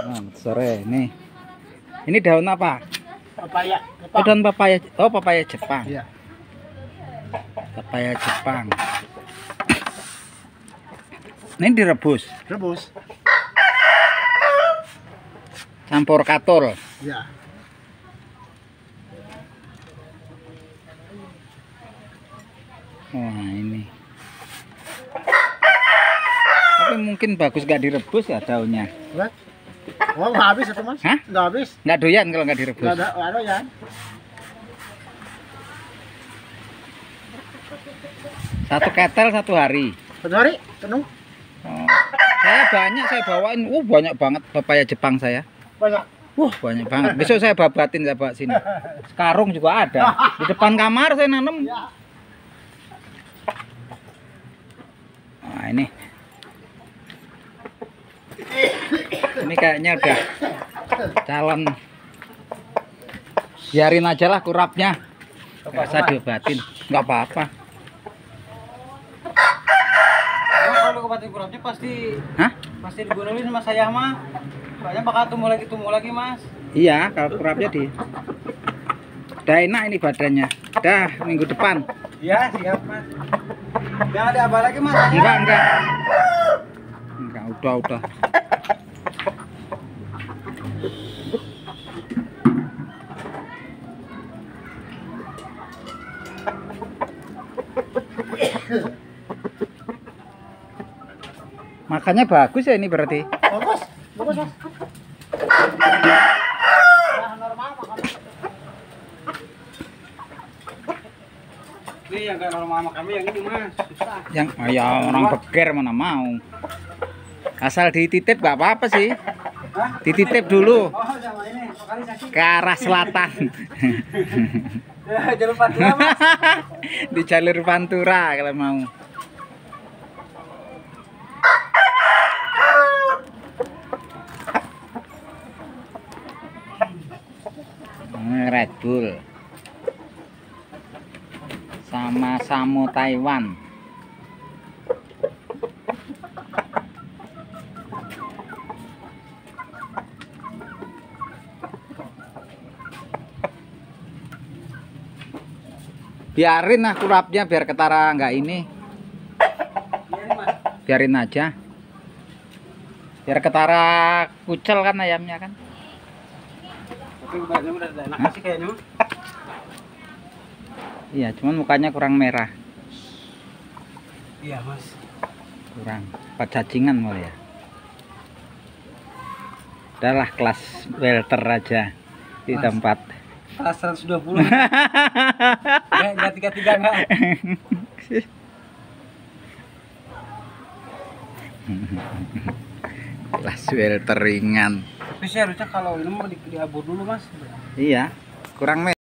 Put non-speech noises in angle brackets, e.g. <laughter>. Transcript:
Selamat sore. Nih. Ini daun apa? Papaya. Oh, daun papaya. Oh, papaya Jepang. Iya. Papaya Jepang. Ini direbus, Rebus. campur katul. Iya. Wah, ini. Tapi mungkin bagus nggak direbus ya daunnya. What? Oh, nggak habis itu mas? Hah? Nggak habis. Nggak doyan kalau nggak direbus. Nggak ada, nggak ya? Satu ketel satu hari. Satu hari penuh. Oh. Saya banyak saya bawain. Uh, banyak banget papaya Jepang saya. Banyak. Wah, banyak banget. Besok saya babatin saya bawa sini. Sekarung juga ada. Di depan kamar saya nanam. Ya. Nah, ini. Ini kayaknya udah calon. Biarin aja lah kurapnya. Nggak usah diobatin. Nggak apa-apa. kalau obat kurapnya pasti Hah? pasti digunulin sama saya mah. Soalnya bakal tumbuh lagi tumbuh lagi mas. Iya, kalau kurapnya di. Udah enak ini badannya. Dah minggu depan. Iya siap mas. Yang ada apa lagi mas? Enggak, enggak. Enggak, udah, udah. Makannya bagus ya ini berarti. Bagus. Bagus mas. Ini yang gak normal sama kami yang ini mas. Susah. Yang oh ya orang beker mana mau. Asal dititip nggak apa-apa sih. Dititip dulu ke arah selatan. <laughs> Di jalur Pantura kalau mau. Ini Red Bull sama Samo Taiwan. Biarin lah kurapnya biar ketara nggak ini. Biarin aja. Biar ketara kucel kan ayamnya kan. Iya, cuman mukanya kurang merah. Iya mas. Kurang. Apa cacingan malah ya. Udahlah kelas welter aja di Mas. tempat. Kelas 120. Enggak enggak tiga tiga enggak. kelas welter ringan. Tapi sih harusnya kalau ini mau di, diabur dulu mas. Iya, kurang.